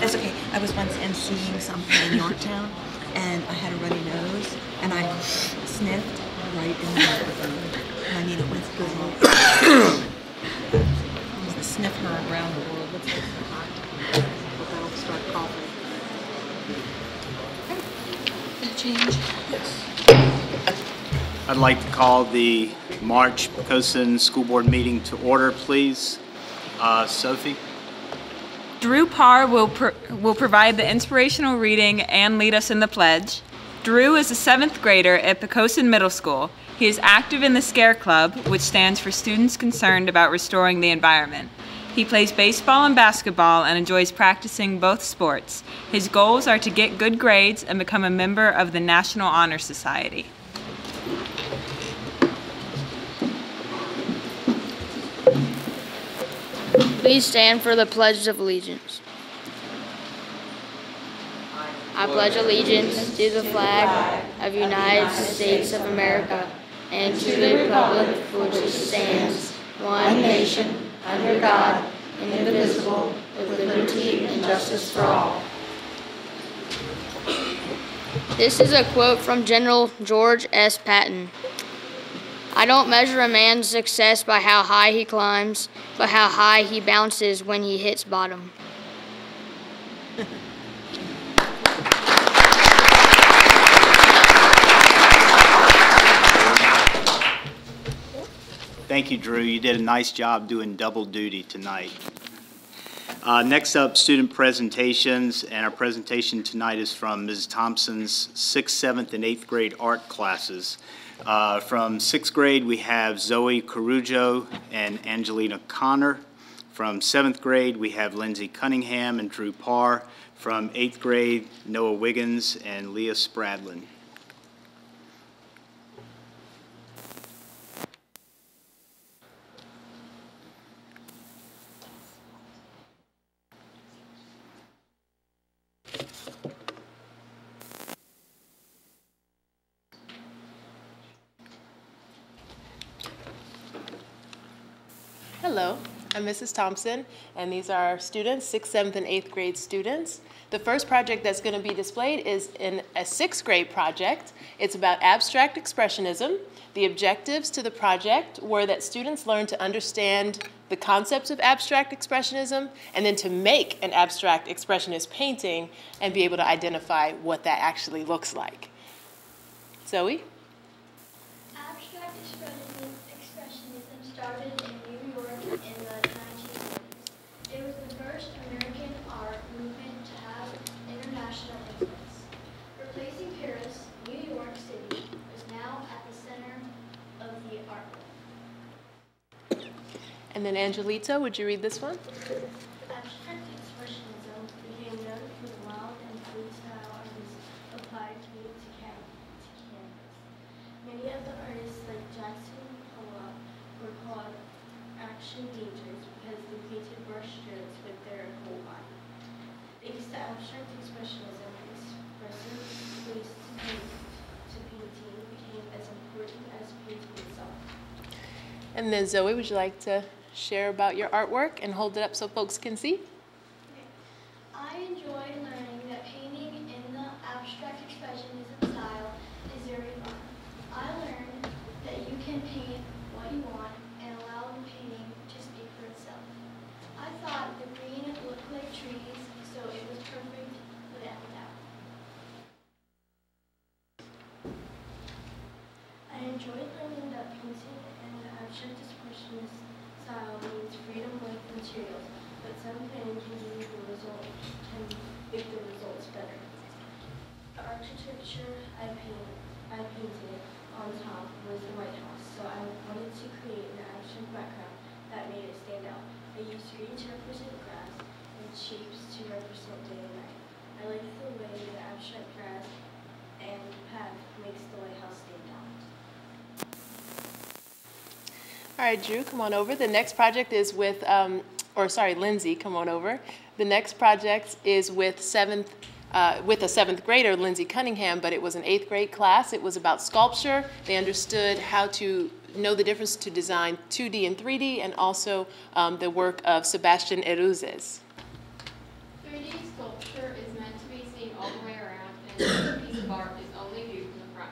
That's okay. I was once emceeing something in Yorktown, and I had a runny nose, and I sniffed right in the microphone. And I need it with good luck. I'm sniffer around the world. Let's that'll start coughing. Change. I'd like to call the March Poquoson School Board meeting to order, please. Uh, Sophie? Drew Parr will, pro- will provide the inspirational reading and lead us in the pledge. Drew is a seventh grader at Poquoson Middle School. He is active in the SCARE Club, which stands for Students Concerned About Restoring the Environment. He plays baseball and basketball and enjoys practicing both sports. His goals are to get good grades and become a member of the National Honor Society. Please stand for the Pledge of Allegiance. I pledge allegiance to the flag of the United States of America and to the republic for which it stands, one nation, under God, indivisible, with liberty and justice for all. This is a quote from General George S. Patton. I don't measure a man's success by how high he climbs, but how high he bounces when he hits bottom. Thank you, Drew. You did a nice job doing double duty tonight. Uh, Next up, student presentations, and our presentation tonight is from Ms. Thompson's sixth, seventh, and eighth grade art classes. Uh, From sixth grade, we have Zoe Carujo and Angelina Connor. From seventh grade, we have Lindsay Cunningham and Drew Parr. From eighth grade, Noah Wiggins and Leah Spradlin. Mrs. Thompson, and these are our students, sixth, seventh, and eighth grade students. The first project that's going to be displayed is in a sixth grade project. It's about abstract expressionism. The objectives to the project were that students learn to understand the concepts of abstract expressionism and then to make an abstract expressionist painting and be able to identify what that actually looks like. Zoe? Abstract expressionism, expressionism started in New York in the 1940s. It was the first American art movement to have international influence. Replacing Paris, New York City is now at the center of the art world. And then Angelita, would you read this one? Abstract expressionism became known for the wild and free style artists applied to, to, canvas. Many of the artists like Jackson Pollock were called action painters because they painted with their whole body. Thanks to abstract expressionism, expressive ways to paint to painting became as important as painting itself. And then Zoe, would you like to share about your artwork and hold it up so folks can see? I enjoy learning that painting in the abstract expressionism style is very fun. I learned that you can paint what you want and allow the painting to speak for itself. I thought the green looked like trees, so it was perfect without a doubt. I enjoyed learning that painting in the abstract expressionist style means freedom with materials, but some painting can make the result can make the results better. The architecture I painted, I painted on top was the White House, so I wanted to create an abstract background that made it stand out. I used green to represent grass and shapes to represent day and night. I like the way the abstract grass and path makes the White House stand out. All right, Drew, come on over. The next project is with, um, or sorry, Lindsay, come on over. The next project is with seventh, uh, with a seventh grader, Lindsay Cunningham, but it was an eighth grade class. It was about sculpture. They understood how to know the difference to design 2D and 3D, and also um, the work of Sebastian Eruzes. 3D sculpture is meant to be seen all the way around, and a piece of art is only viewed from the front.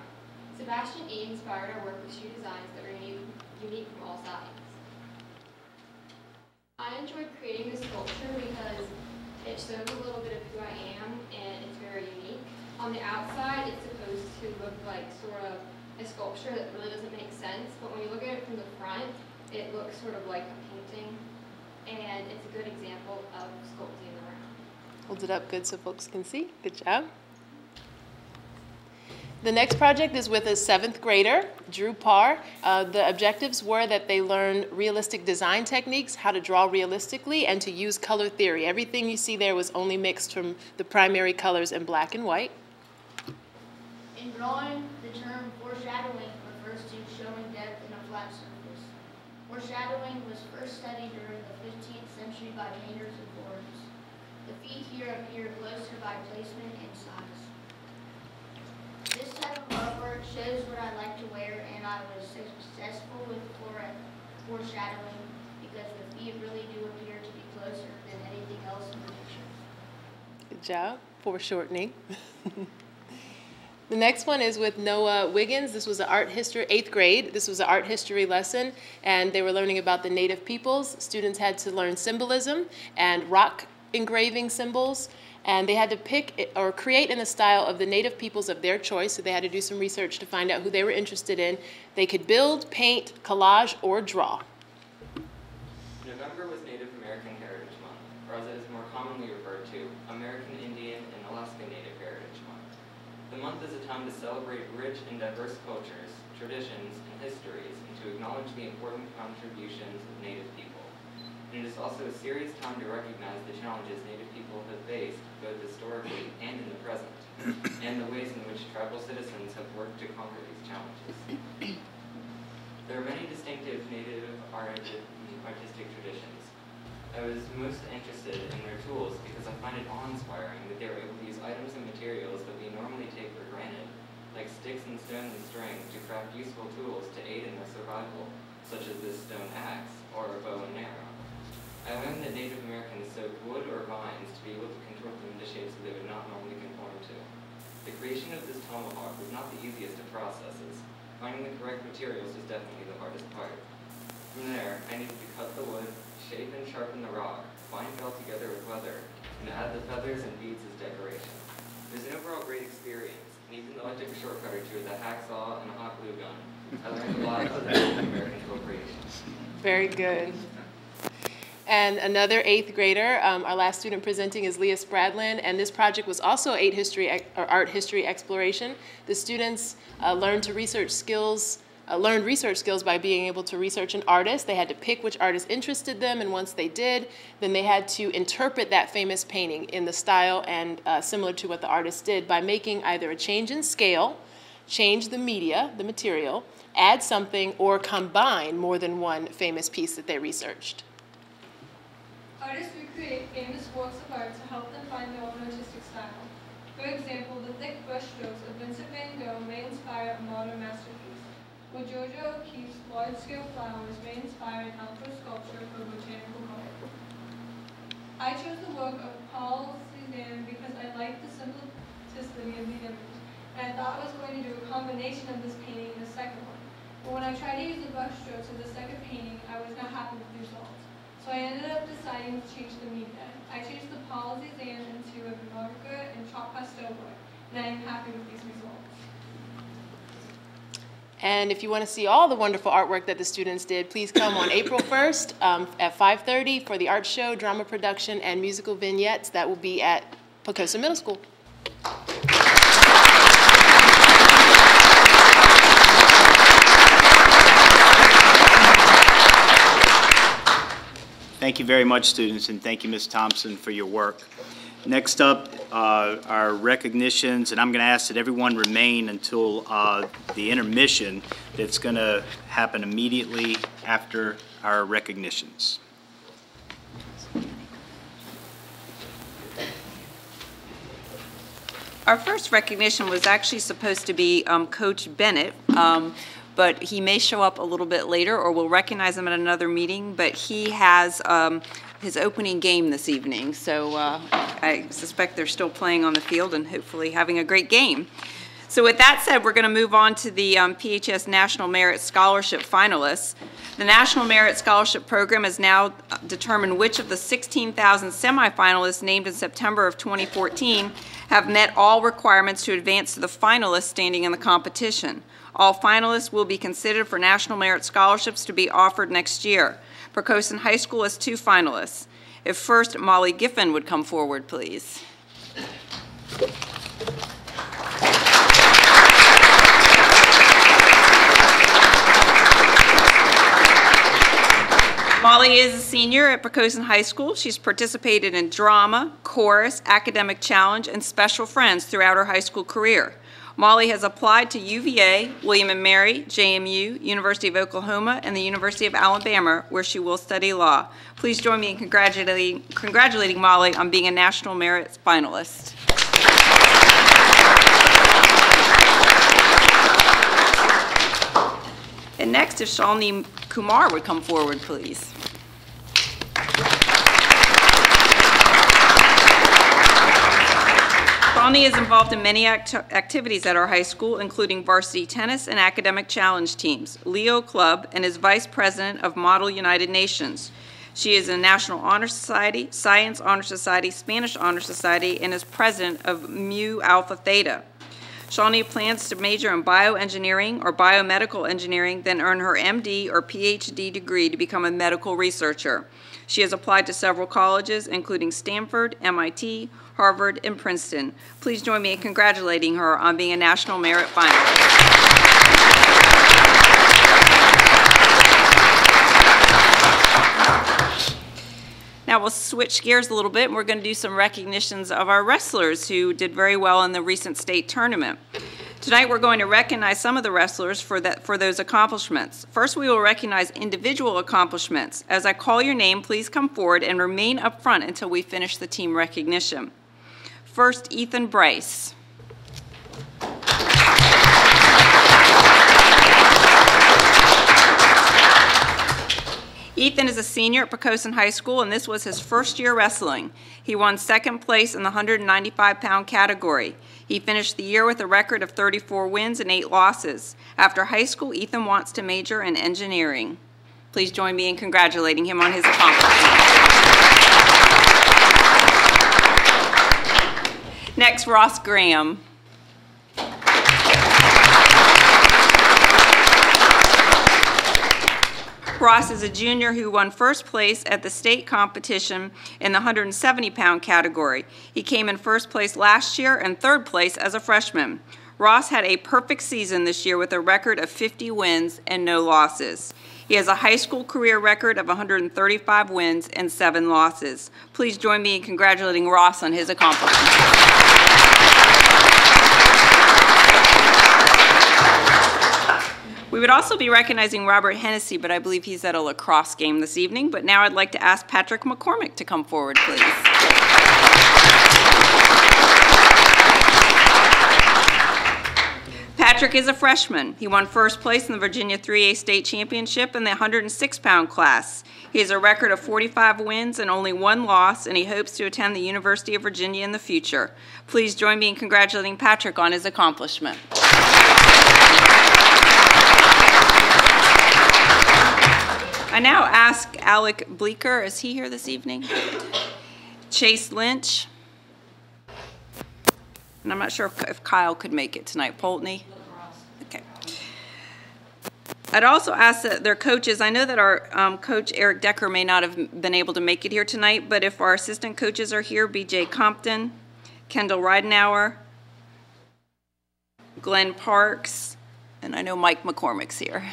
Sebastian E. inspired our work with shoe designs that were unique, unique from all sides. I enjoyed creating this sculpture because it shows a little bit of who I am, and it's very unique. On the outside, it's supposed to look like sort of a sculpture that really doesn't make sense, but when you look at it from the front, it looks sort of like a painting, and it's a good example of sculpting around. Hold it up good so folks can see. Good job. The next project is with a seventh grader, Drew Parr. Uh, the objectives were that they learn realistic design techniques, how to draw realistically, and to use color theory. Everything you see there was only mixed from the primary colors in black and white. In drawing, the term foreshadowing refers to showing depth in a flat surface. Foreshadowing was first studied during the 15th century by painters in Florence. The feet here appear closer by placement and. This type of artwork shows what I like to wear, and I was successful with foreshadowing because the feet really do appear to be closer than anything else in the picture. Good job. Foreshortening. The next one is with Noah Wiggins. This was an art history, eighth grade. This was an art history lesson, and they were learning about the native peoples. Students had to learn symbolism and rock engraving symbols, and they had to pick or create in the style of the native peoples of their choice. So they had to do some research to find out who they were interested in. They could build, paint, collage, or draw. November was Native American Heritage Month, or as it is more commonly referred to, American Indian and Alaska Native Heritage Month. The month is a time to celebrate rich and diverse cultures, traditions, and histories, and to acknowledge the important contributions of Native people. And it is also a serious time to recognize the challenges Native people have faced, both historically and in the present, and the ways in which tribal citizens have worked to conquer these challenges. There are many distinctive Native artistic traditions. I was most interested in their tools because I find it awe-inspiring that they were able to use items and materials that we normally take for granted, like sticks and stones and string, to craft useful tools to aid in their survival, such as this stone axe or a bow and arrow. I learned that Native Americans soaked wood or vines to be able to contort them into shapes that they would not normally conform to. The creation of this tomahawk was not the easiest of processes. Finding the correct materials was definitely the hardest part. From there, I needed to cut the wood, shape and sharpen the rock, bind it all together with leather, and add the feathers and beads as decoration. It was an overall great experience, and even though I took a shortcut or two with a hacksaw and a hot glue gun, I learned a lot about American tool creation. Very good. And another eighth grader, um, our last student presenting is Leah Spradlin, and this project was also eight history or art history exploration. The students uh, learned to research skills, uh, learned research skills by being able to research an artist. They had to pick which artist interested them, and once they did, then they had to interpret that famous painting in the style and uh, similar to what the artist did by making either a change in scale, change the media, the material, add something, or combine more than one famous piece that they researched. Artists recreate famous works of art to help them find their own artistic style. For example, the thick brushstrokes of Vincent van Gogh may inspire a modern masterpiece, while Georgia O'Keeffe's large-scale flowers may inspire an outdoor sculpture for botanical garden. I chose the work of Paul Cézanne because I liked the simplicity of the image, and I thought I was going to do a combination of this painting in the second one. But when I tried to use the brushstrokes of the second painting, I was not happy with the results. So I ended deciding to change the media. I changed the Paul Cézanne into a marker and chalk pastel wood, and I am happy with these results. And if you want to see all the wonderful artwork that the students did, please come on April 1st um, at 5:30 for the art show, drama production, and musical vignettes. That will be at Poquoson Middle School. Thank you very much, students, and thank you, Ms. Thompson, for your work. Next up, uh, our recognitions, and I'm going to ask that everyone remain until uh, the intermission that's going to happen immediately after our recognitions. Our first recognition was actually supposed to be um, Coach Bennett, um, but he may show up a little bit later, or we'll recognize him at another meeting, but he has um, his opening game this evening, so uh, I suspect they're still playing on the field and hopefully having a great game. So with that said, we're going to move on to the um, PHS National Merit Scholarship finalists. The National Merit Scholarship Program has now uh, determined which of the 16,000 semifinalists named in September of 2014 have met all requirements to advance to the finalists standing in the competition. All finalists will be considered for National Merit Scholarships to be offered next year. Poquoson High School has two finalists. If first Molly Giffen would come forward, please. Molly is a senior at Poquoson High School. She's participated in drama, chorus, academic challenge, and special friends throughout her high school career. Molly has applied to UVA, William & Mary, JMU, University of Oklahoma, and the University of Alabama, where she will study law. Please join me in congratulating, congratulating Molly on being a National Merit finalist. And next, if Shalini Kumar would come forward, please. Shalini is involved in many act activities at our high school, including varsity tennis and academic challenge teams, Leo Club, and is vice president of Model United Nations. She is in National Honor Society, Science Honor Society, Spanish Honor Society, and is president of Mu Alpha Theta. Shalini plans to major in bioengineering or biomedical engineering, then earn her MD or PhD degree to become a medical researcher. She has applied to several colleges, including Stanford, MIT, Harvard, and Princeton. Please join me in congratulating her on being a National Merit finalist. Now we'll switch gears a little bit and we're going to do some recognitions of our wrestlers who did very well in the recent state tournament. Tonight we're going to recognize some of the wrestlers for, that, for those accomplishments. First we will recognize individual accomplishments. As I call your name, please come forward and remain up front until we finish the team recognition. First, Ethan Bryce. Ethan is a senior at Poquoson High School, and this was his first year wrestling. He won second place in the 195-pound category. He finished the year with a record of 34 wins and 8 losses. After high school, Ethan wants to major in engineering. Please join me in congratulating him on his accomplishment. Next, Ross Graham. Ross is a junior who won first place at the state competition in the 170-pound category. He came in first place last year and third place as a freshman. Ross had a perfect season this year with a record of 50 wins and no losses. He has a high school career record of 135 wins and seven losses. Please join me in congratulating Ross on his accomplishment. We would also be recognizing Robert Hennessy, but I believe he's at a lacrosse game this evening. But now I'd like to ask Patrick McCormick to come forward, please. Patrick is a freshman. He won first place in the Virginia 3A State Championship in the 106-pound class. He has a record of 45 wins and only one loss, and he hopes to attend the University of Virginia in the future. Please join me in congratulating Patrick on his accomplishment. I now ask Alec Bleeker, is he here this evening? Chase Lynch. And I'm not sure if, if Kyle could make it tonight. Poltney? I'd also ask that their coaches, I know that our um, coach Eric Decker may not have been able to make it here tonight, but if our assistant coaches are here, BJ Compton, Kendall Ridenauer, Glenn Parks, and I know Mike McCormick's here.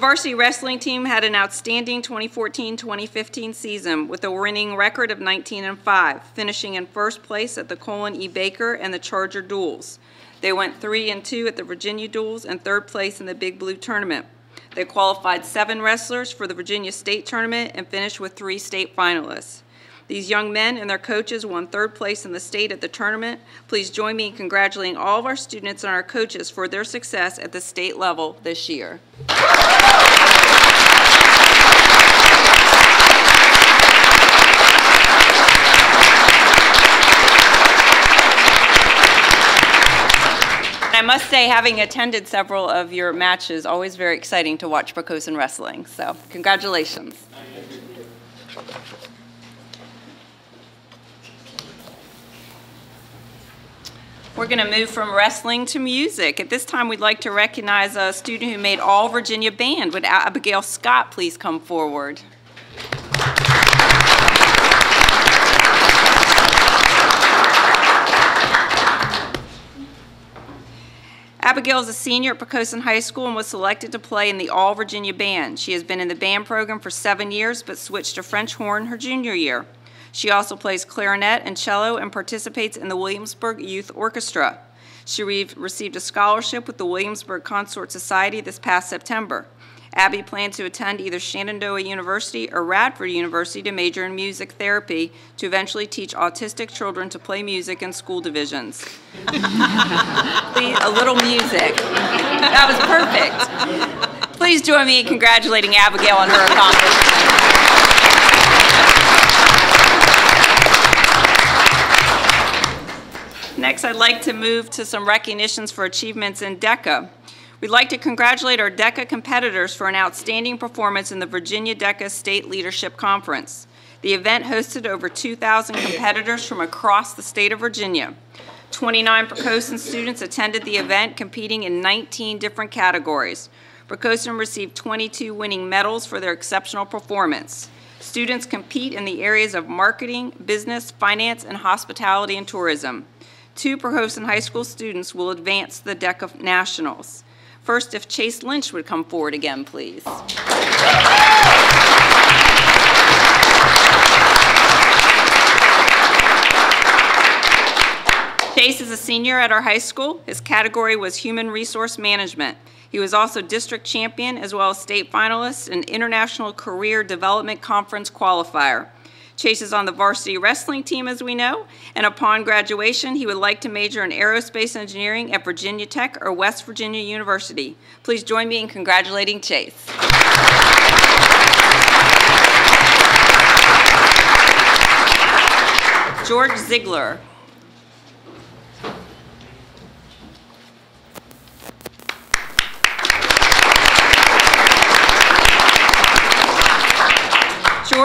Varsity wrestling team had an outstanding 2014-2015 season with a winning record of 19 and 5, finishing in first place at the Colin E. Baker and the Charger Duels. They went 3 and 2 at the Virginia Duels and third place in the Big Blue tournament. They qualified seven wrestlers for the Virginia State Tournament and finished with three state finalists. These young men and their coaches won third place in the state at the tournament. Please join me in congratulating all of our students and our coaches for their success at the state level this year. I must say, having attended several of your matches, always very exciting to watch Poquoson wrestling. So, congratulations. We're going to move from wrestling to music. At this time, we'd like to recognize a student who made All Virginia Band. Would Abigail Scott please come forward? Abigail is a senior at Poquoson High School and was selected to play in the All Virginia Band. She has been in the band program for seven years but switched to French horn her junior year. She also plays clarinet and cello and participates in the Williamsburg Youth Orchestra. She re received a scholarship with the Williamsburg Consort Society this past September. Abby plans to attend either Shenandoah University or Radford University to major in music therapy to eventually teach autistic children to play music in school divisions. Please, a little music. That was perfect. Please join me in congratulating Abigail on her accomplishment. Next, I'd like to move to some recognitions for achievements in DECA. We'd like to congratulate our DECA competitors for an outstanding performance in the Virginia DECA State Leadership Conference. The event hosted over 2,000 competitors from across the state of Virginia. 29 Poquoson students attended the event, competing in 19 different categories. Poquoson received 22 winning medals for their exceptional performance. Students compete in the areas of marketing, business, finance, and hospitality and tourism. Two Poquoson High School students will advance the DECA Nationals. First, if Chase Lynch would come forward again, please. Chase is a senior at our high school. His category was Human Resource Management. He was also district champion as well as state finalist and International Career Development Conference qualifier. Chase is on the varsity wrestling team, as we know, and upon graduation, he would like to major in aerospace engineering at Virginia Tech or West Virginia University. Please join me in congratulating Chase. George Ziegler.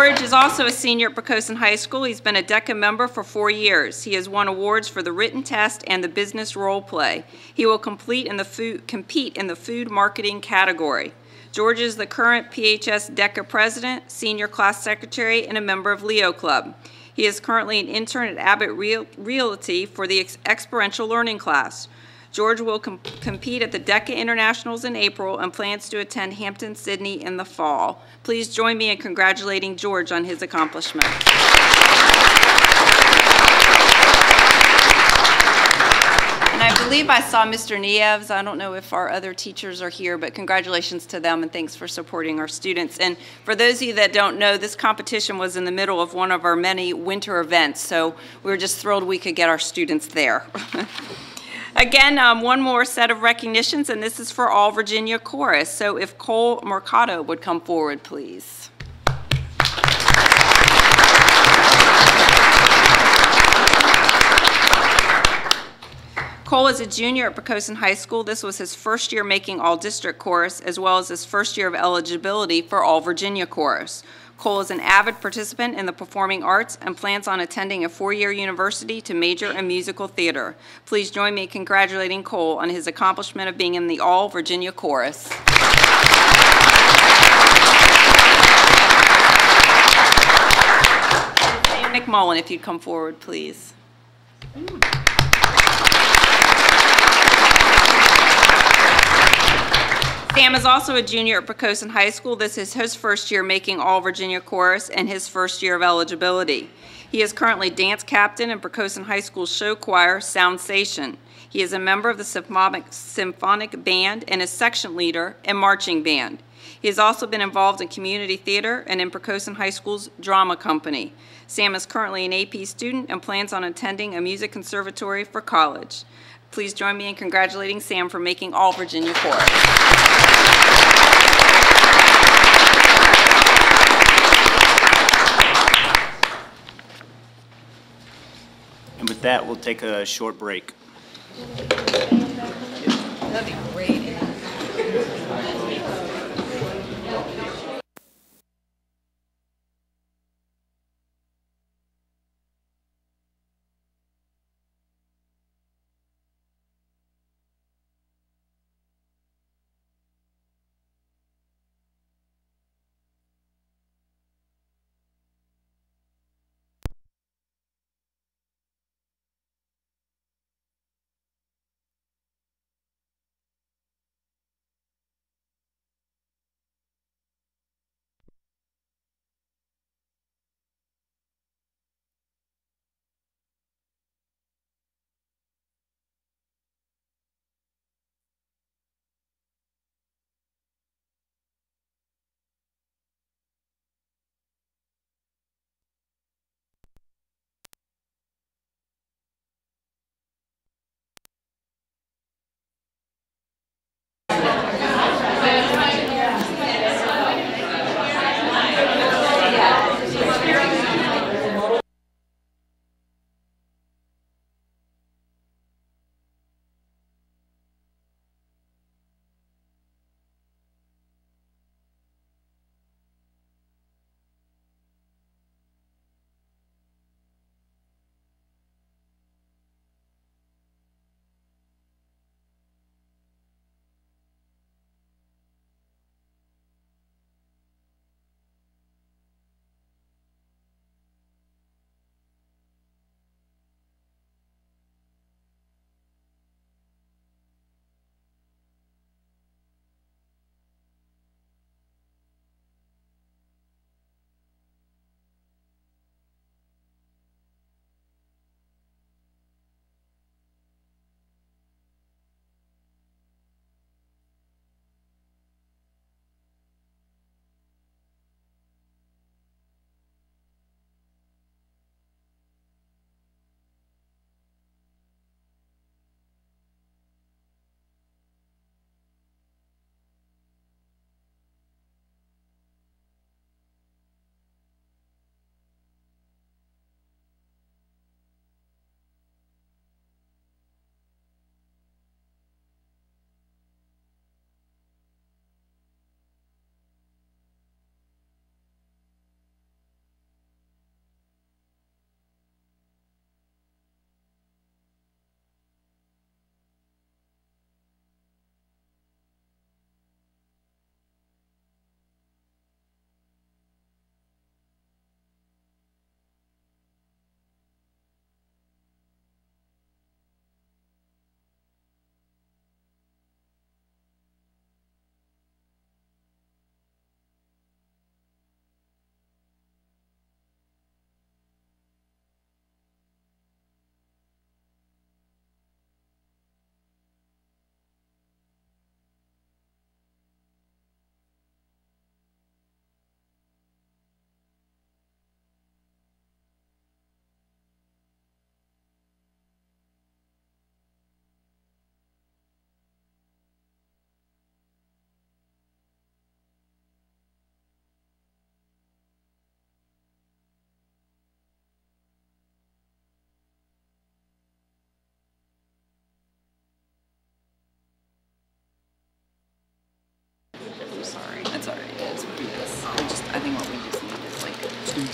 George is also a senior at Poquoson High School. He's been a DECA member for four years. He has won awards for the written test and the business role play. He will complete in the food, compete in the food marketing category. George is the current PHS DECA president, senior class secretary, and a member of Leo Club. He is currently an intern at Abbott Real Realty for the experiential learning class. George will com compete at the DECA Internationals in April and plans to attend Hampden-Sydney in the fall. Please join me in congratulating George on his accomplishment. And I believe I saw Mr. Nieves. I don't know if our other teachers are here, but congratulations to them and thanks for supporting our students. And for those of you that don't know, this competition was in the middle of one of our many winter events, so we were just thrilled we could get our students there. Again, um, one more set of recognitions, and this is for all Virginia Chorus. So if Cole Mercado would come forward, please. Cole is a junior at Poquoson High School. This was his first year making all district chorus, as well as his first year of eligibility for all Virginia chorus. Cole is an avid participant in the performing arts and plans on attending a four-year university to major in musical theater. Please join me in congratulating Cole on his accomplishment of being in the All Virginia Chorus. McMullen, if you'd come forward, please. Sam is also a junior at Poquoson High School. This is his first year making All Virginia Chorus and his first year of eligibility. He is currently dance captain in Poquoson High School show choir, Sound Station. He is a member of the symphonic, band and is section leader in marching band. He has also been involved in community theater and in Poquoson High School's drama company. Sam is currently an AP student and plans on attending a music conservatory for college. Please join me in congratulating Sam for making all Virginia chorus. And with that, we'll take a short break.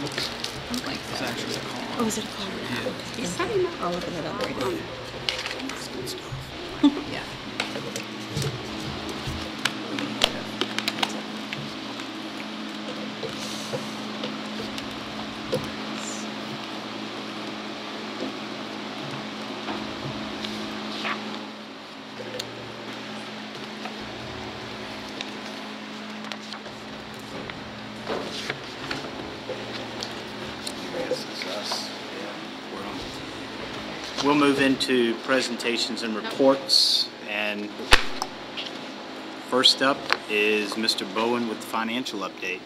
Like. Like that. Oh, is it a call? Yeah. Do you know? I'll look it up right now. Yeah. Into presentations and reports, and First up is Mr. Bowen with the financial update.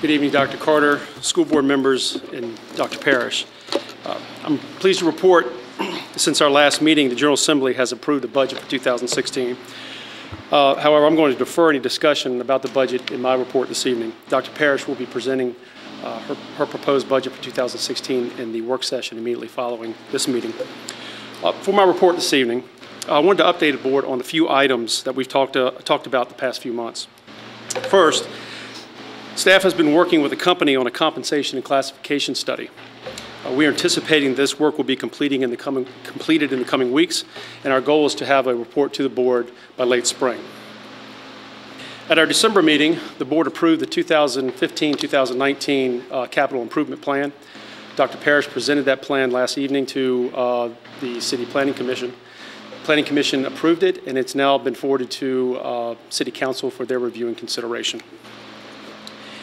Good evening, Dr. Carter, school board members, and Dr. Parrish. Uh, I'm pleased to report, since our last meeting, the General Assembly has approved the budget for 2016. Uh, However, I'm going to defer any discussion about the budget in my report this evening. Dr. Parrish will be presenting uh, her her proposed budget for 2016 in the work session immediately following this meeting. Uh, For my report this evening, I wanted to update the board on a few items that we've talked uh, talked about the past few months. First, Staff has been working with the company on a compensation and classification study. Uh, We are anticipating this work will be completing in the coming, completed in the coming weeks, and our goal is to have a report to the board by late spring. At our December meeting, the board approved the 2015-2019 uh, capital improvement plan. Dr. Parrish presented that plan last evening to uh, the City Planning Commission. Planning Commission approved it, and it's now been forwarded to uh, City Council for their review and consideration.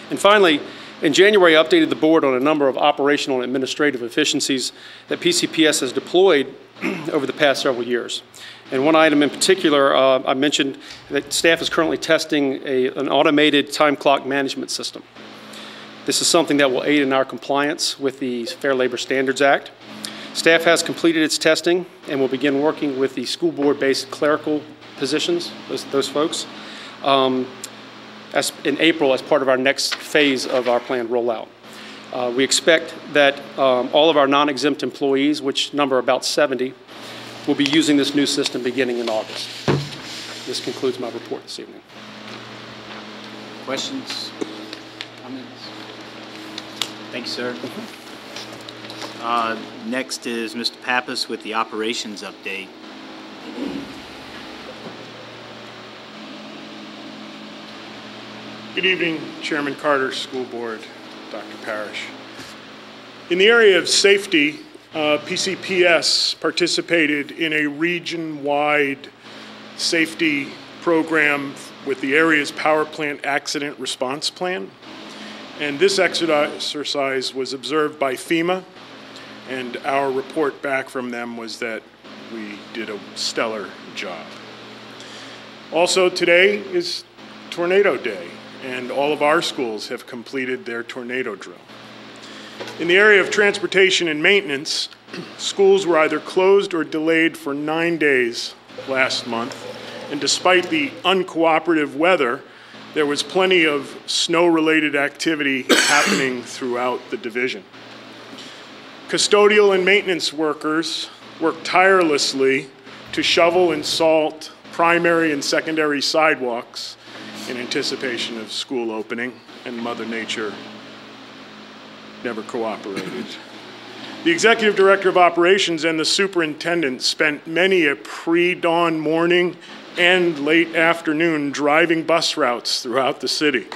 And finally, in January, I updated the board on a number of operational and administrative efficiencies that PCPS has deployed over the past several years. And one item in particular, uh, I mentioned that staff is currently testing a, an automated time clock management system. This is something that will aid in our compliance with the Fair Labor Standards Act. Staff has completed its testing and will begin working with the school board-based clerical positions, those, those folks, um, as, in April as part of our next phase of our planned rollout. Uh, we expect that um, all of our non-exempt employees, which number about 70, will be using this new system beginning in August. This concludes my report this evening. Questions? Comments? Thank you, sir. Uh, Next is Mr. Pappas with the operations update. Good evening, Chairman Carter, School Board, Dr. Parrish. In the area of safety, uh, PCPS participated in a region-wide safety program with the area's power plant accident response plan. And this exercise was observed by FEMA, and our report back from them was that we did a stellar job. Also, today is Tornado Day, and all of our schools have completed their tornado drill. In the area of transportation and maintenance, schools were either closed or delayed for nine days last month, and despite the uncooperative weather, there was plenty of snow-related activity happening throughout the division. Custodial and maintenance workers worked tirelessly to shovel and salt primary and secondary sidewalks in anticipation of school opening, and Mother Nature never cooperated. The executive director of operations and the superintendent spent many a pre-dawn morning and late afternoon driving bus routes throughout the city.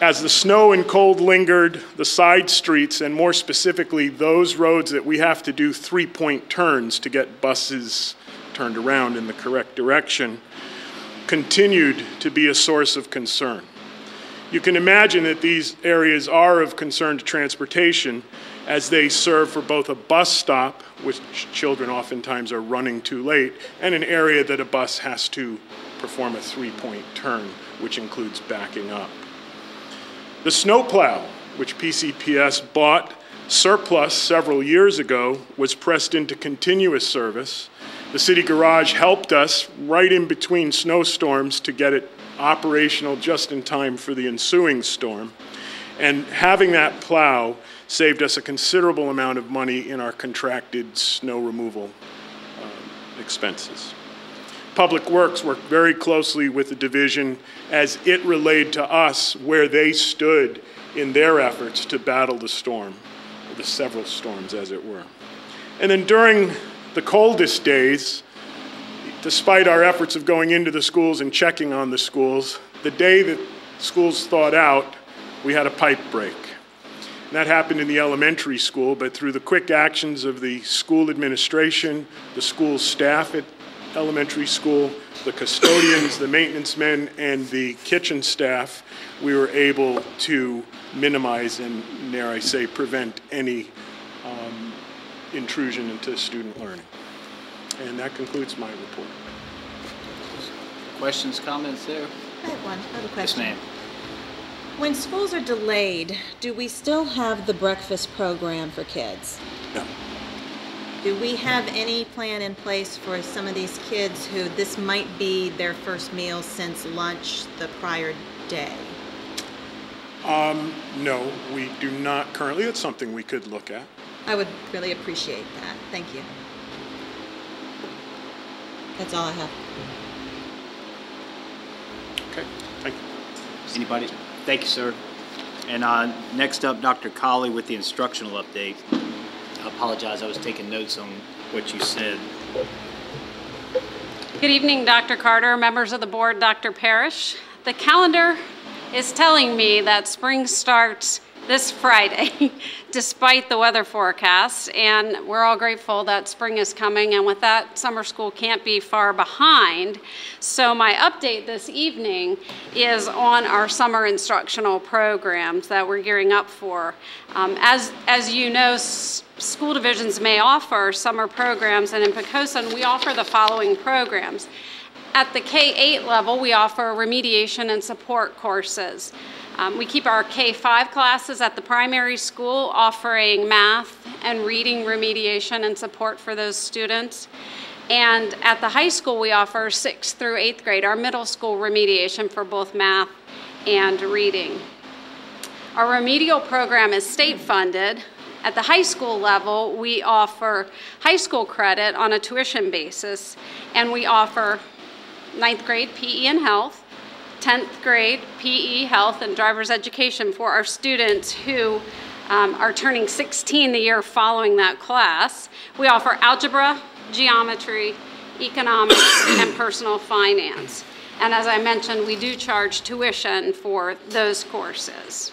As the snow and cold lingered, the side streets, and more specifically, those roads that we have to do three-point turns to get buses turned around in the correct direction, continued to be a source of concern. You can imagine that these areas are of concern to transportation as they serve for both a bus stop, which children oftentimes are running too late, and an area that a bus has to perform a three-point turn, which includes backing up. The snowplow, which PCPS bought surplus several years ago, was pressed into continuous service. The city garage helped us right in between snowstorms to get it operational just in time for the ensuing storm. And having that plow saved us a considerable amount of money in our contracted snow removal um, expenses. Public Works worked very closely with the division as it relayed to us where they stood in their efforts to battle the storm, the several storms as it were. And then during the coldest days, despite our efforts of going into the schools and checking on the schools, the day that schools thawed out, we had a pipe break. And that happened in the elementary school, but through the quick actions of the school administration, the school staff at elementary school, the custodians, the maintenance men, and the kitchen staff, we were able to minimize and, dare I say, prevent any intrusion into student learning. And that concludes my report. Questions, comments there? I have one, I have a Yes, ma'am. When schools are delayed, do we still have the breakfast program for kids? No. Do we have any plan in place for some of these kids who this might be their first meal since lunch the prior day? Um, no, we do not currently. It's something we could look at. I would really appreciate that. Thank you. That's all I have. Okay, thank you. Anybody? Thank you, sir. And uh, next up, Dr. Colley with the instructional update. I apologize, I was taking notes on what you said. Good evening, Dr. Carter, members of the board, Dr. Parrish. The calendar is telling me that spring starts this Friday, despite the weather forecast, and we're all grateful that spring is coming, and with that, summer school can't be far behind. So my update this evening is on our summer instructional programs that we're gearing up for. Um, as, as you know, school divisions may offer summer programs, and in Poquoson, we offer the following programs. At the K-8 level, we offer remediation and support courses. Um, we keep our K-5 classes at the primary school offering math and reading remediation and support for those students. And at the high school, we offer sixth through eighth grade, our middle school remediation for both math and reading. Our remedial program is state funded. At the high school level, we offer high school credit on a tuition basis, and we offer ninth grade PE and health, 10th grade PE, health, and driver's education for our students who um, are turning 16 the year following that class. We offer algebra, geometry, economics, and personal finance. And as I mentioned, we do charge tuition for those courses.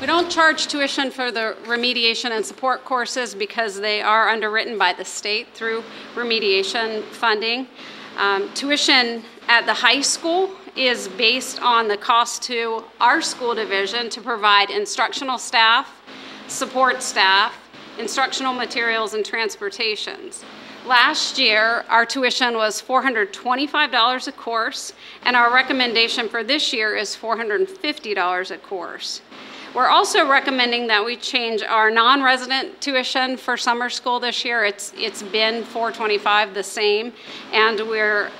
We don't charge tuition for the remediation and support courses because they are underwritten by the state through remediation funding. Um, tuition at the high school is based on the cost to our school division to provide instructional staff, support staff, instructional materials, and transportations. Last year, our tuition was $425 a course, and our recommendation for this year is $450 a course. We're also recommending that we change our non-resident tuition for summer school this year. It's, it's been 425 the same, and we're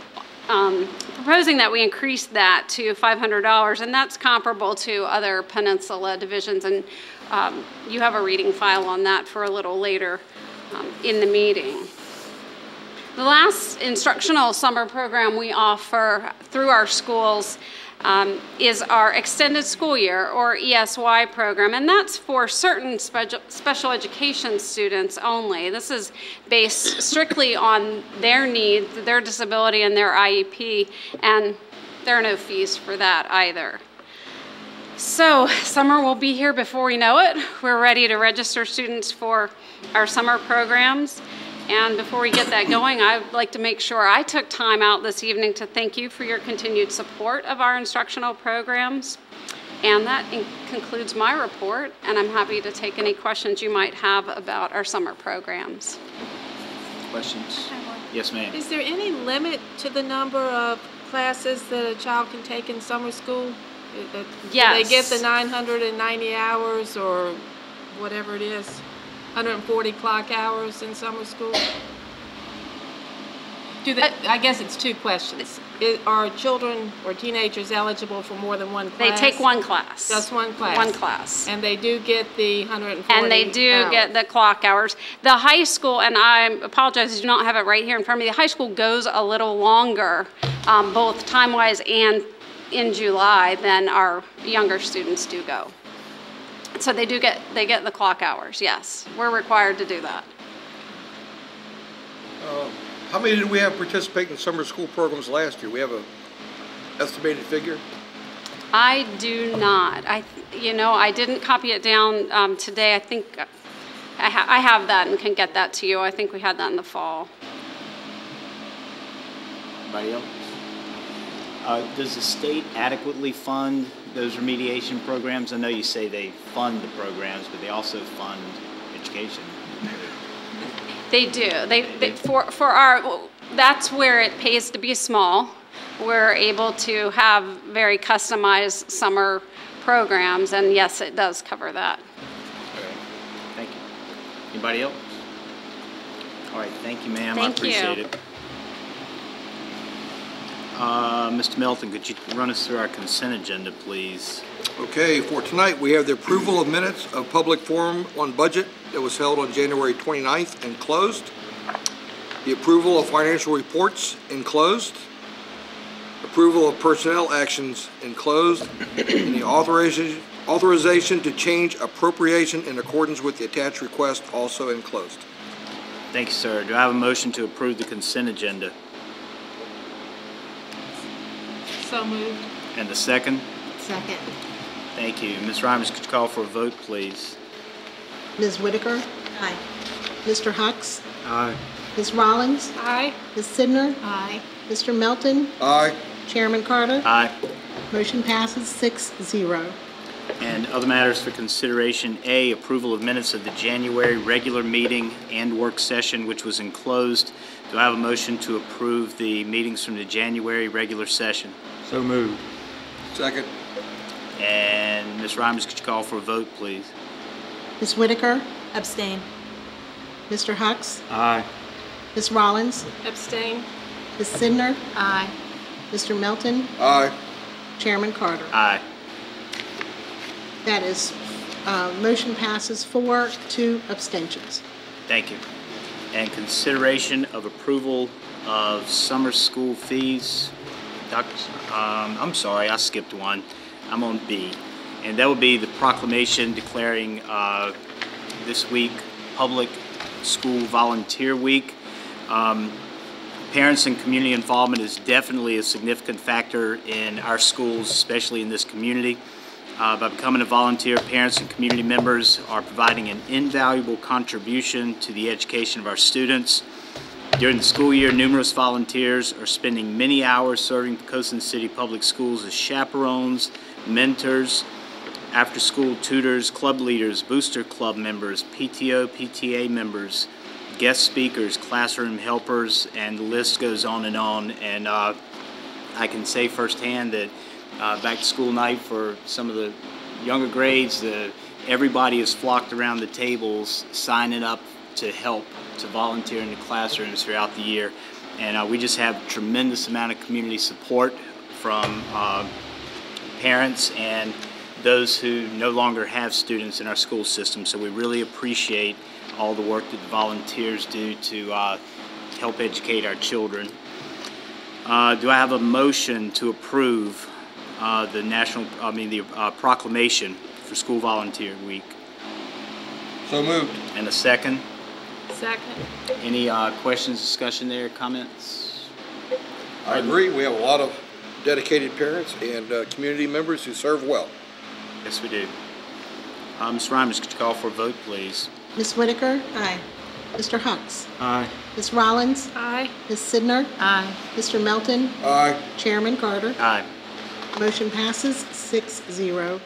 um, proposing that we increase that to $500, and that's comparable to other peninsula divisions, and um, you have a reading file on that for a little later um, in the meeting. The last instructional summer program we offer through our schools um, is our extended school year or ESY program, and that's for certain special, special education students only. This is based strictly on their needs, their disability, and their IEP, and there are no fees for that either. So, summer will be here before we know it. We're ready to register students for our summer programs. And before we get that going, I'd like to make sure I took time out this evening to thank you for your continued support of our instructional programs. And that in- concludes my report, and I'm happy to take any questions you might have about our summer programs. Questions? Yes, ma'am. Is there any limit to the number of classes that a child can take in summer school? Uh, Do they get the 990 hours or whatever it is? 140 clock hours in summer school? Do they, I guess it's two questions. Are children or teenagers eligible for more than one class? They take one class. Just one class? One class. And they do get the 140 And they do get the clock hours. The high school, and I apologize, I do not have it right here in front of me. The high school goes a little longer, um, both time-wise and in July, than our younger students do go. So they do get, they get the clock hours, yes. We're required to do that. Uh, How many did we have participate in summer school programs last year? We have a estimated figure? I do not. I, you know, I didn't copy it down um, today. I think I, ha- I have that and can get that to you. I think we had that in the fall. Anybody else? Uh, Does the state adequately fund those remediation programs? I know you say they fund the programs, but they also fund education. They do. They, they for for our that's where it pays to be small. We're able to have very customized summer programs, and yes, it does cover that. All right. Thank you. Anybody else? All right, thank you, ma'am. I Thank you. it. Uh, Mr. Melton, could you run us through our consent agenda, please? Okay, for tonight, we have the approval of minutes of public forum on budget that was held on January 29th and closed. The approval of financial reports enclosed. Approval of personnel actions enclosed. And the authorization, authorization to change appropriation in accordance with the attached request also enclosed. Thank you, sir. Do I have a motion to approve the consent agenda? So moved. And the second? Second. Thank you. Ms. Reimers, could you call for a vote, please? Ms. Whitaker? Aye. Mr. Hux? Aye. Ms. Rollins? Aye. Ms. Sidner? Aye. Mr. Melton? Aye. Chairman Carter? Aye. Motion passes six zero. And other matters for consideration, A, approval of minutes of the January regular meeting and work session, which was enclosed. Do I have a motion to approve the meetings from the January regular session? So moved. Second. And Ms. Reimers, could you call for a vote, please? Ms. Whitaker? Abstain. Mr. Hux? Aye. Ms. Rollins? Abstain. Ms. Sidner? Aye. Mr. Melton? Aye. Chairman Carter? Aye. That is, uh, motion passes four, two abstentions. Thank you. And consideration of approval of summer school fees. Um, I'm sorry, I skipped one. I'm on B. And that would be the proclamation declaring, uh, this week Public School Volunteer Week. Um, parents and community involvement is definitely a significant factor in our schools, especially in this community. Uh, by becoming a volunteer, parents and community members are providing an invaluable contribution to the education of our students. During the school year, numerous volunteers are spending many hours serving Poquoson City Public Schools as chaperones, mentors, after-school tutors, club leaders, booster club members, PTO, PTA members, guest speakers, classroom helpers, and the list goes on and on. And uh, I can say firsthand that uh, back to school night for some of the younger grades, the, everybody is flocked around the tables signing up to help, to volunteer in the classrooms throughout the year. And uh, we just have tremendous amount of community support from uh, parents and those who no longer have students in our school system. So we really appreciate all the work that the volunteers do to uh, help educate our children. Uh, do I have a motion to approve uh, the national, I mean, the uh, proclamation for School Volunteer Week? So moved. And a second? Second. Any uh, questions, discussion there, comments? I agree. We have a lot of dedicated parents and uh, community members who serve well. Yes, we do. Uh, Ms. Reimers, could you call for a vote, please? Ms. Whitaker? Aye. Mr. Hux? Aye. Ms. Rollins? Aye. Ms. Sidner? Aye. Mr. Melton? Aye. Chairman Carter? Aye. Motion passes six zero.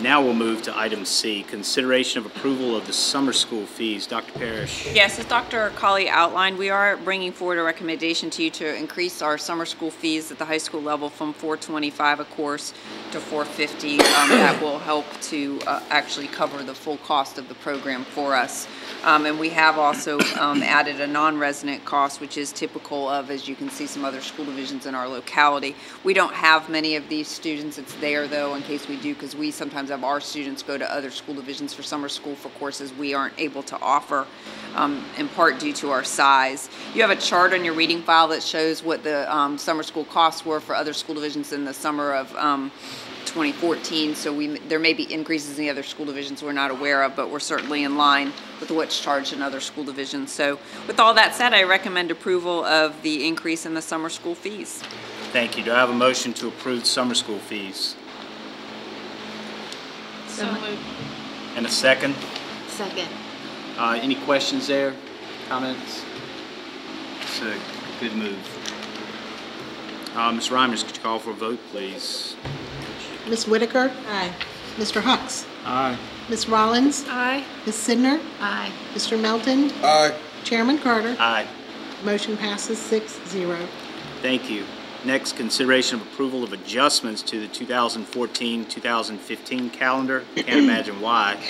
Now we'll move to item C, consideration of approval of the summer school fees. Dr. Parrish. Yes, as Dr. Colley outlined, we are bringing forward a recommendation to you to increase our summer school fees at the high school level from 425 a course to 450. Um, That will help to uh, actually cover the full cost of the program for us. Um, And we have also um, added a non-resident cost, which is typical of, as you can see, some other school divisions in our locality. We don't have many of these students. It's there, though, in case we do, because we sometimes have our students go to other school divisions for summer school for courses we aren't able to offer, um, in part due to our size. You have a chart on your reading file that shows what the um, summer school costs were for other school divisions in the summer of um, 2014. So we, there may be increases in the other school divisions we're not aware of, but we're certainly in line with what's charged in other school divisions. So with all that said, I recommend approval of the increase in the summer school fees. Thank you. Do I have a motion to approve summer school fees? So moved. And a second? Second. Uh, Any questions there, comments? It's a good move. Uh, Ms. Reimers, could you call for a vote, please? Ms. Whitaker? Aye. Mr. Hux? Aye. Ms. Rollins? Aye. Ms. Sidner? Aye. Mr. Melton? Aye. Chairman Carter. Aye. Motion passes six zero. Thank you. Next, consideration of approval of adjustments to the 2014-2015 calendar. Can't imagine why.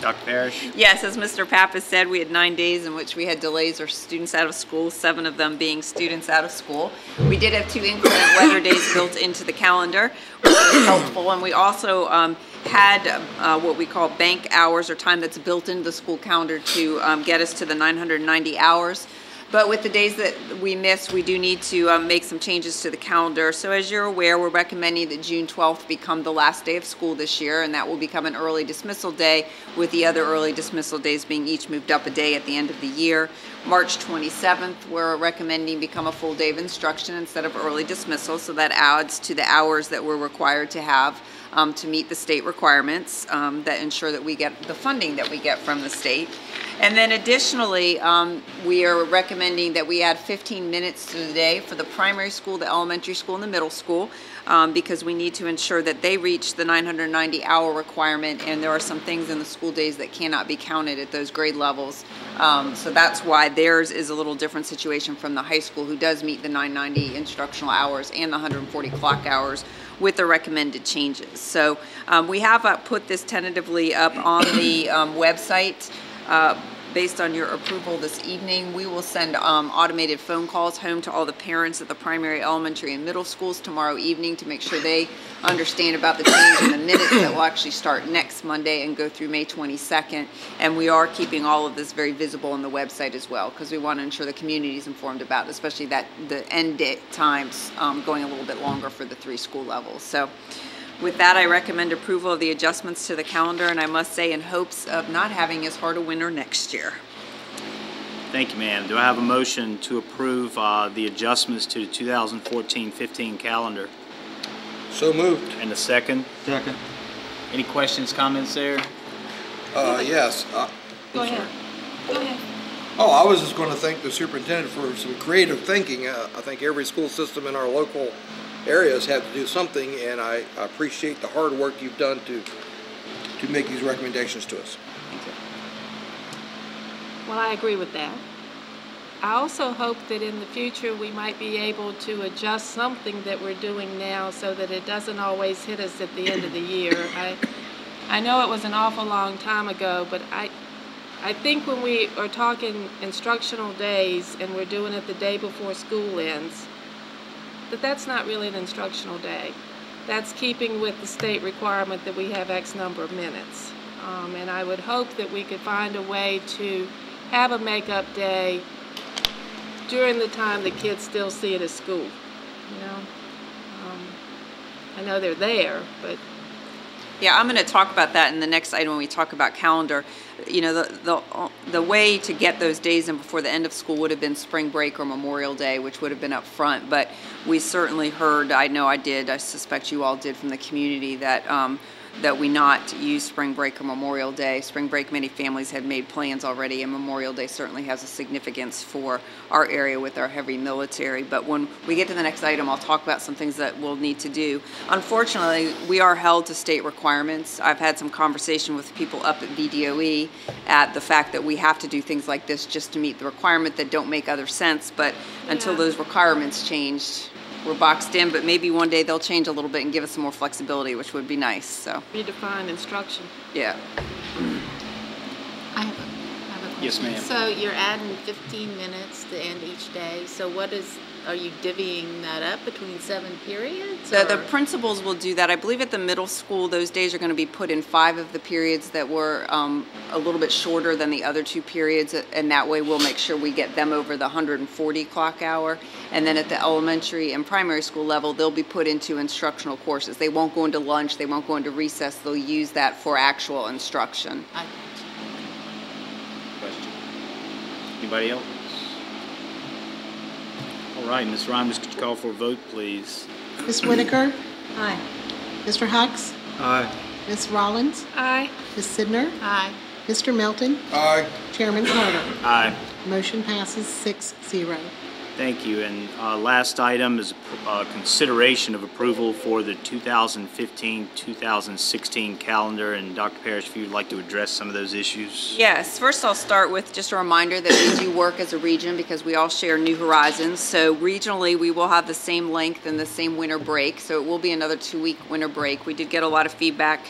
Dr. Parrish? Yes, as Mr. Pappas said, we had nine days in which we had delays or students out of school, seven of them being students out of school. We did have two inclement weather days built into the calendar, which was helpful, and we also um, had uh, what we call bank hours, or time that's built into the school calendar to um, get us to the 990 hours. But with the days that we miss, we do need to um, make some changes to the calendar. So as you're aware, we're recommending that June 12th become the last day of school this year, and that will become an early dismissal day, with the other early dismissal days being each moved up a day at the end of the year. March 27th, we're recommending become a full day of instruction instead of early dismissal, so that adds to the hours that we're required to have um, to meet the state requirements um, that ensure that we get the funding that we get from the state. And then additionally, um, we are recommending that we add 15 minutes to the day for the primary school, the elementary school, and the middle school, um, because we need to ensure that they reach the 990 hour requirement, and there are some things in the school days that cannot be counted at those grade levels. Um, so that's why theirs is a little different situation from the high school, who does meet the 990 instructional hours and the 140 clock hours with the recommended changes. So um, we have uh, put this tentatively up on the um, website. Uh, Based on your approval this evening, we will send um, automated phone calls home to all the parents at the primary, elementary, and middle schools tomorrow evening to make sure they understand about the change in the minutes that will actually start next Monday and go through May 22nd. And we are keeping all of this very visible on the website as well, because we want to ensure the community is informed about, especially that the end date times um, going a little bit longer for the three school levels. So with that, I recommend approval of the adjustments to the calendar, and I must say in hopes of not having as hard a winter next year. Thank you, ma'am. Do I have a motion to approve uh, the adjustments to the 2014-15 calendar? So moved. And a second? Second. Any questions, comments there? Uh, yes. uh, Go ahead. Go ahead. Oh, I was just going to thank the superintendent for some creative thinking. Uh, I think every school system in our local areas have to do something, and I appreciate the hard work you've done to, to make these recommendations to us. Well, I agree with that. I also hope that in the future, we might be able to adjust something that we're doing now so that it doesn't always hit us at the end of the year. I, I know it was an awful long time ago, but I, I think when we are talking instructional days and we're doing it the day before school ends, that that's not really an instructional day. That's keeping with the state requirement that we have X number of minutes. Um, and I would hope that we could find a way to have a makeup day during the time the kids still see it at school, you know? Um, I know they're there, but Yeah, I'm going to talk about that in the next item when we talk about calendar. You know, the, the, the way to get those days in before the end of school would have been spring break or Memorial Day, which would have been up front. But we certainly heard, I know I did, I suspect you all did from the community, that, um, that we not use spring break or Memorial Day. Spring break, many families had made plans already, and Memorial Day certainly has a significance for our area with our heavy military. But when we get to the next item, I'll talk about some things that we'll need to do. Unfortunately, we are held to state requirements. I've had some conversation with people up at VDOE at the fact that we have to do things like this just to meet the requirement that don't make other sense. But until those requirements changed, we're boxed in. But maybe one day they'll change a little bit and give us some more flexibility, which would be nice. So, redefine instruction. yeah. I have a, I have a question. Yes, ma'am. So you're adding 15 minutes to end each day. So what is, are you divvying that up between seven periods? So the principals will do that. I believe at the middle school, those days are going to be put in five of the periods that were um, a little bit shorter than the other two periods, and that way we'll make sure we get them over the 140 clock hour. And then at the elementary and primary school level, they'll be put into instructional courses. They won't go into lunch, they won't go into recess. They'll use that for actual instruction. I- Question. Anybody else? All right, Ms. Reimers, could you call for a vote, please? Ms. Whitaker? Aye. Mr. Hux? Aye. Ms. Rollins? Aye. Ms. Sidner? Aye. Mr. Melton? Aye. Chairman Carter? Aye. Motion passes six zero. Thank you. And uh, last item is uh, consideration of approval for the 2015-2016 calendar. And Dr. Parrish, if you'd like to address some of those issues. Yes, first I'll start with just a reminder that we do work as a region because we all share New Horizons. So regionally, we will have the same length and the same winter break, so it will be another two-week winter break. We did get a lot of feedback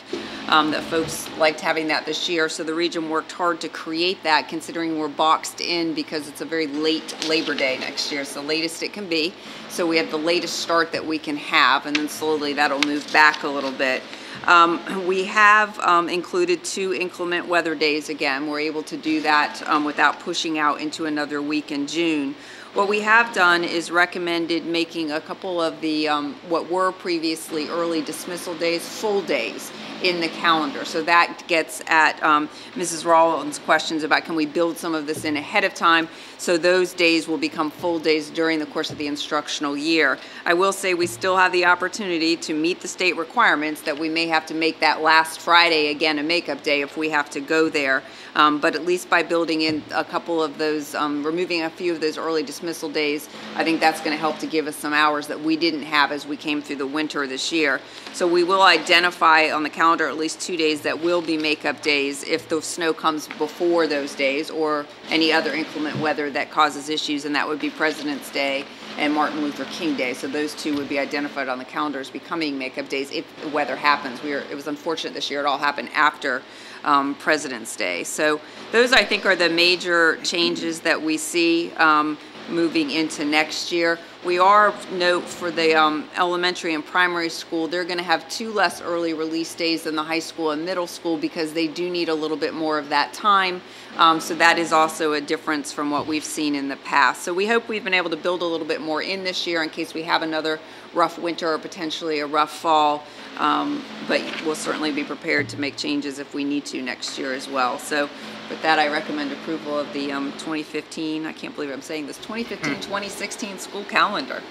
um, that folks liked having that this year, so the region worked hard to create that considering we're boxed in because it's a very late Labor Day next year. It's the latest it can be. So we have the latest start that we can have, and then slowly that'll move back a little bit. Um, we have um, included two inclement weather days again. We're able to do that um, without pushing out into another week in June. What we have done is recommended making a couple of the, um, what were previously early dismissal days, full days in the calendar. So that gets at um, Mrs. Rollins' questions about can we build some of this in ahead of time so those days will become full days during the course of the instructional year. I will say we still have the opportunity to meet the state requirements that we may have to make that last Friday again a makeup day if we have to go there. Um, but at least by building in a couple of those, um, removing a few of those early dismissal days, I think that's going to help to give us some hours that we didn't have as we came through the winter this year. So we will identify on the calendar at least two days that will be makeup days if the snow comes before those days or any other inclement weather that causes issues, and that would be President's Day and Martin Luther King Day. So those two would be identified on the calendar as becoming makeup days if the weather happens. We are, it was unfortunate this year; it all happened after um, President's Day. So those, I think, are the major changes that we see um, moving into next year. We are, note for the um, elementary and primary school, they're going to have two less early release days than the high school and middle school because they do need a little bit more of that time. Um, so that is also a difference from what we've seen in the past. So we hope we've been able to build a little bit more in this year in case we have another rough winter or potentially a rough fall. Um, but we'll certainly be prepared to make changes if we need to next year as well. So with that, I recommend approval of the um, 2015, I can't believe I'm saying this, 2015-2016 school calendar.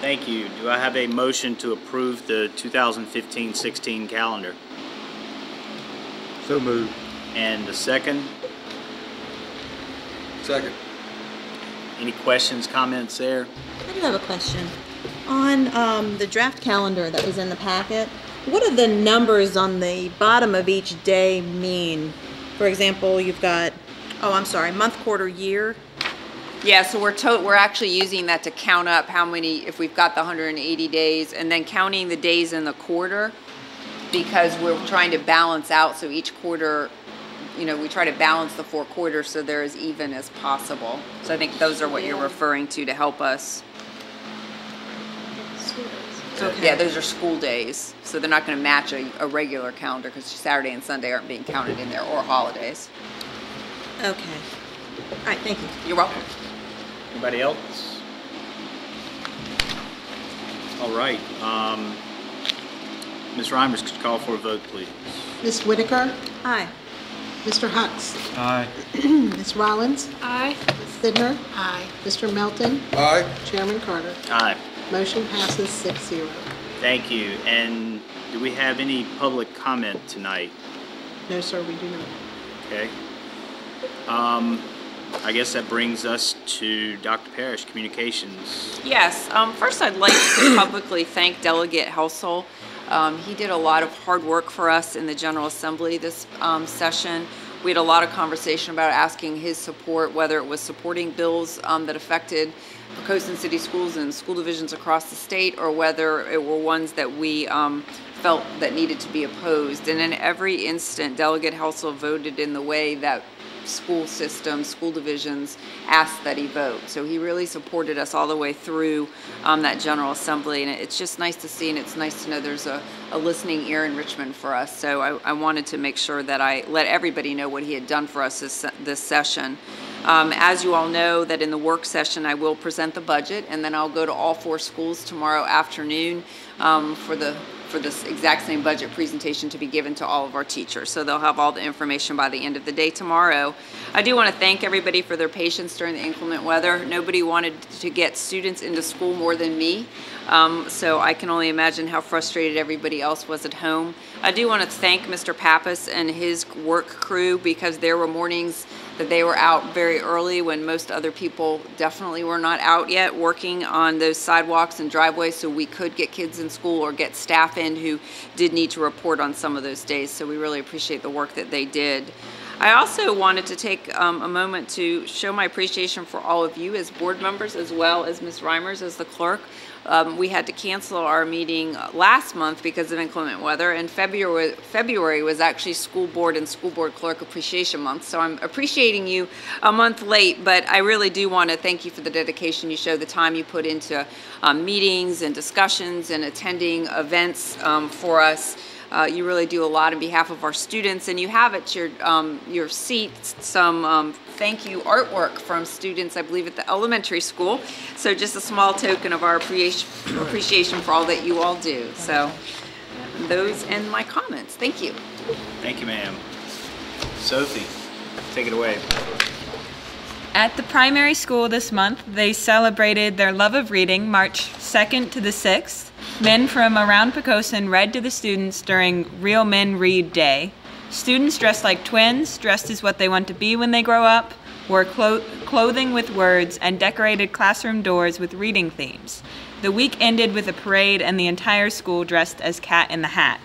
Thank you. Do I have a motion to approve the 2015-16 calendar? So moved. And the second? Second. Any questions, comments there? I do have a question. On um, the draft calendar that was in the packet, what do the numbers on the bottom of each day mean? For example, you've got, oh, I'm sorry, month, quarter, year. Yeah, so we're to, we're actually using that to count up how many, if we've got the 180 days, and then counting the days in the quarter, because we're trying to balance out, so each quarter, you know, we try to balance the four quarters so they're as even as possible. So I think those are what you're referring to to help us. Okay. Yeah, those are school days, so they're not going to match a, a regular calendar because Saturday and Sunday aren't being counted in there, or holidays. Okay. All right, thank you. You're welcome. Anybody else? All right. Um, Ms. Reimers, could you call for a vote, please? Ms. Whitaker? Aye. Mr. Hux? Aye. Ms. Rollins? Aye. Ms. Sidner? Aye. Mr. Melton? Aye. Chairman Carter? Aye. Motion passes six zero. Thank you. And do we have any public comment tonight? No, sir, we do not. Okay. Um, I guess that brings us to Dr. Parrish, Communications. Yes. Um, first, I'd like to publicly thank Delegate Helsel. Um, he did a lot of hard work for us in the General Assembly this um, session. We had a lot of conversation about asking his support, whether it was supporting bills um, that affected Poquoson City schools and school divisions across the state, or whether it were ones that we um, felt that needed to be opposed. And in every instant, Delegate Helsel voted in the way that school systems, school divisions asked that he vote. So he really supported us all the way through um, that General Assembly, and it's just nice to see, and it's nice to know there's a, a listening ear in Richmond for us. So I, I, wanted to make sure that I let everybody know what he had done for us this, this session. Um, as you all know, that in the work session, I will present the budget, and then I'll go to all four schools tomorrow afternoon um, for the for this exact same budget presentation to be given to all of our teachers. So they'll have all the information by the end of the day tomorrow. I do want to thank everybody for their patience during the inclement weather. Nobody wanted to get students into school more than me. Um, so I can only imagine how frustrated everybody else was at home. I do want to thank Mr. Pappas and his work crew because there were mornings that they were out very early when most other people definitely were not out yet working on those sidewalks and driveways so we could get kids in school or get staff in who did need to report on some of those days. So we really appreciate the work that they did. I also wanted to take um, a moment to show my appreciation for all of you as board members as well as Ms. Reimers as the clerk. Um, we had to cancel our meeting last month because of inclement weather, and February, February was actually school board and school board clerk appreciation month. So I'm appreciating you a month late, but I really do want to thank you for the dedication you show, the time you put into um, meetings and discussions and attending events um, for us. Uh, you really do a lot on behalf of our students, and you have at your um, your seat some um, thank you artwork from students, I believe, at the elementary school. So just a small token of our appreciation appreciation for all that you all do. So those end my comments. Thank you. Thank you, ma'am. Sophie, take it away. At the primary school this month, they celebrated their love of reading March 2nd to the 6th. Men from around Poquoson read to the students during Real Men Read Day. Students dressed like twins, dressed as what they want to be when they grow up, wore clo clothing with words, and decorated classroom doors with reading themes. The week ended with a parade and the entire school dressed as Cat in the Hat.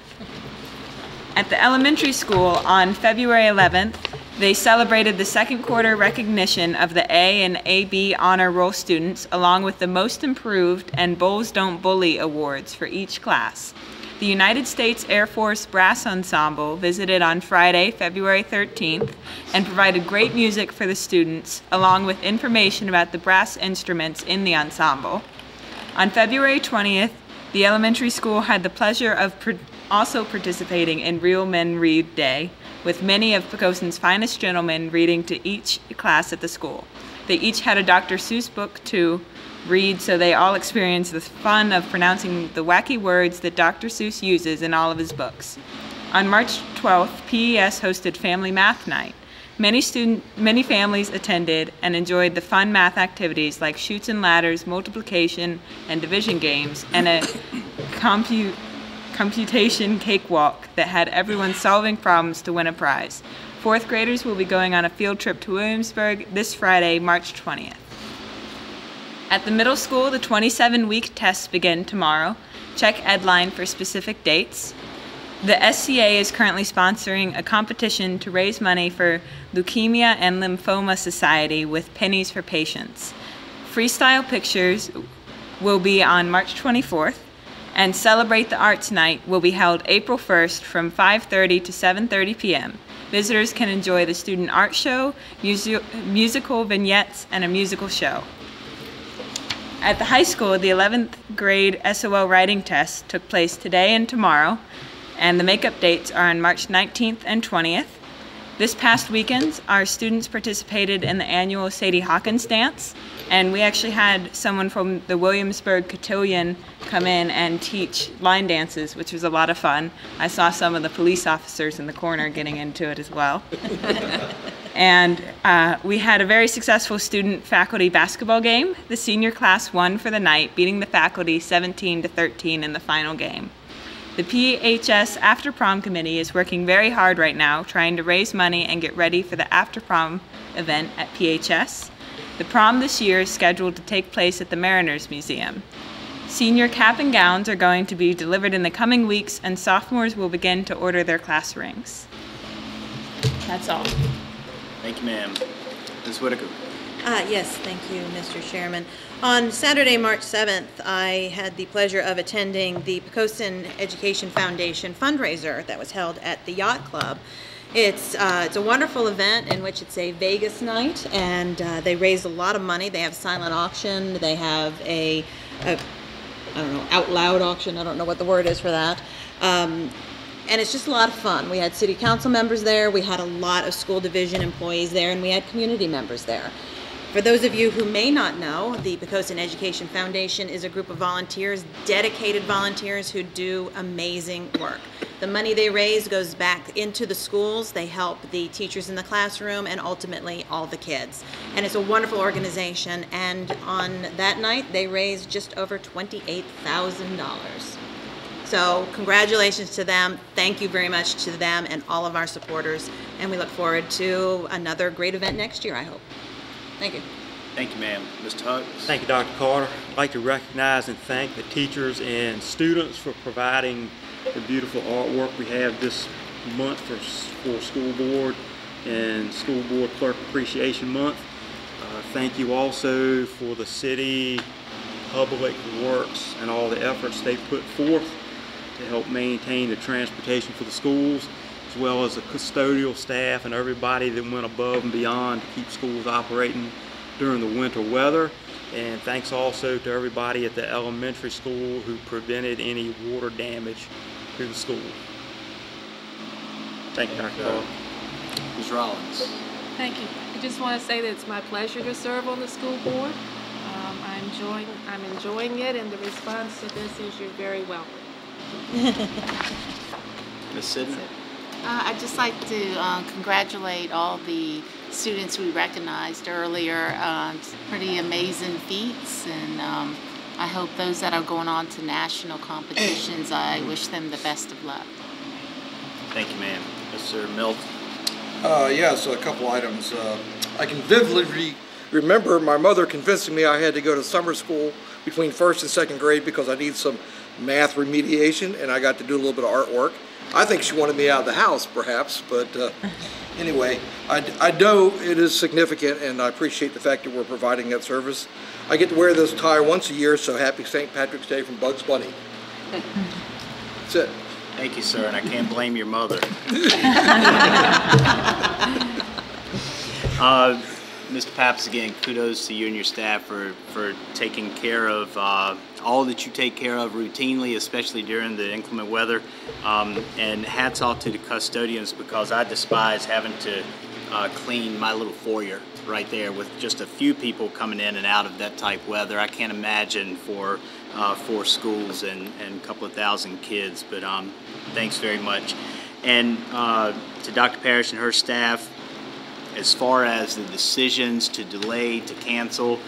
At the elementary school on February 11th, they celebrated the second quarter recognition of the A and AB honor roll students along with the Most Improved and Bulls Don't Bully awards for each class. The United States Air Force Brass Ensemble visited on Friday, February 13th, and provided great music for the students, along with information about the brass instruments in the ensemble. On February 20th, the elementary school had the pleasure of also participating in Real Men Read Day, with many of Poquoson's finest gentlemen reading to each class at the school. They each had a Dr. Seuss book to read, so they all experience the fun of pronouncing the wacky words that Dr. Seuss uses in all of his books. On March 12th, PES hosted Family Math Night. Many student, many families attended and enjoyed the fun math activities like chutes and ladders, multiplication and division games, and a computation cakewalk that had everyone solving problems to win a prize. Fourth graders will be going on a field trip to Williamsburg this Friday, March 20th. At the middle school, the 27-week tests begin tomorrow. Check Edline for specific dates. The SCA is currently sponsoring a competition to raise money for Leukemia and Lymphoma Society with Pennies for Patients. Freestyle pictures will be on March 24th and Celebrate the Arts Night will be held April 1st from 5.30 to 7.30 p.m. Visitors can enjoy the student art show, musical vignettes, and a musical show. At the high school, the 11th grade SOL writing test took place today and tomorrow, and the makeup dates are on March 19th and 20th. This past weekend, our students participated in the annual Sadie Hawkins dance, and we actually had someone from the Williamsburg Cotillion come in and teach line dances, which was a lot of fun. I saw some of the police officers in the corner getting into it as well. and uh, we had a very successful student-faculty basketball game. The senior class won for the night, beating the faculty 17 to 13 in the final game. The PHS After Prom Committee is working very hard right now trying to raise money and get ready for the After Prom event at PHS. The prom this year is scheduled to take place at the Mariners Museum. Senior cap and gowns are going to be delivered in the coming weeks and sophomores will begin to order their class rings. That's all. Thank you, ma'am. Ms. Whitaker. Uh, yes, thank you, Mr. Chairman. On Saturday, March 7th, I had the pleasure of attending the Poquoson Education Foundation fundraiser that was held at the Yacht Club. It's, uh, it's a wonderful event in which it's a Vegas night, and uh, they raise a lot of money. They have silent auction, they have a, a I don't know, out loud auction, I don't know what the word is for that. Um, and it's just a lot of fun. We had city council members there, we had a lot of school division employees there, and we had community members there. For those of you who may not know, the Poquoson Education Foundation is a group of volunteers, dedicated volunteers who do amazing work. The money they raise goes back into the schools. They help the teachers in the classroom and ultimately all the kids. And it's a wonderful organization. And on that night, they raised just over $28,000. So So congratulations to them. Thank you very much to them and all of our supporters. And we look forward to another great event next year, I hope. Thank you. Thank you, ma'am. Mr. Hux? Thank you, Dr. Carter. I'd like to recognize and thank the teachers and students for providing the beautiful artwork we have this month for, for school board and school board clerk appreciation month. Uh, thank you also for the city, public works, and all the efforts they put forth to help maintain the transportation for the schools, as well as the custodial staff and everybody that went above and beyond to keep schools operating during the winter weather. And thanks also to everybody at the elementary school who prevented any water damage to the school. Thank you, Dr. Carter. Ms. Rollins? Thank you. I just want to say that it's my pleasure to serve on the school board. Um, I'm enjoying, I'm enjoying it, and the response to this is you're very welcome. Ms. Sidner? Uh, I'd just like to uh, congratulate all the students we recognized earlier. Uh, pretty amazing feats, and um, I hope those that are going on to national competitions, I wish them the best of luck. Thank you, ma'am. Mr. Milt? Uh, yes, a couple items. Uh, I can vividly remember my mother convincing me I had to go to summer school between first and second grade because I need some math remediation, and I got to do a little bit of artwork. I think she wanted me out of the house, perhaps, but uh, anyway, I, I know it is significant, and I appreciate the fact that we're providing that service. I get to wear this tie once a year, so happy St. Patrick's Day from Bugs Bunny. That's it. Thank you, sir, and I can't blame your mother. Uh, Mr. Pappas, again, kudos to you and your staff for, for taking care of uh, all that you take care of routinely, especially during the inclement weather. Um, and hats off to the custodians because I despise having to uh, clean my little foyer right there with just a few people coming in and out of that type weather. I can't imagine for uh, four schools and, and a couple of thousand kids, but um, thanks very much. And uh, to Dr. Parrish and her staff, as far as the decisions to delay, to cancel,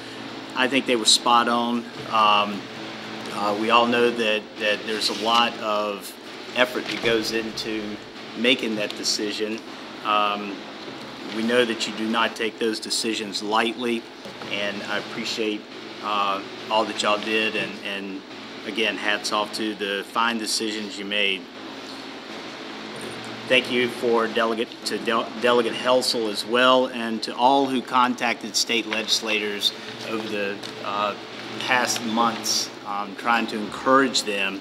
I think they were spot on. Um, uh, we all know that, that there's a lot of effort that goes into making that decision. Um, we know that you do not take those decisions lightly, and I appreciate uh, all that y'all did, and, and again, hats off to the fine decisions you made. Thank you for Delegate to Del Delegate Helsel as well, and to all who contacted state legislators over the uh, past months, um, trying to encourage them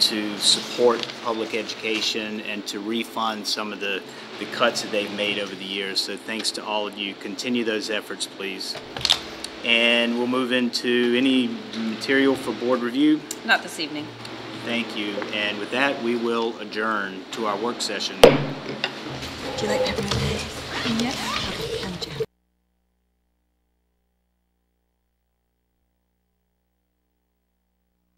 to support public education and to refund some of the, the cuts that they've made over the years. So thanks to all of you. Continue those efforts, please. And we'll move into any material for board review. Not this evening. Thank you. And with that, we will adjourn to our work session. Do you like peppermint Yes.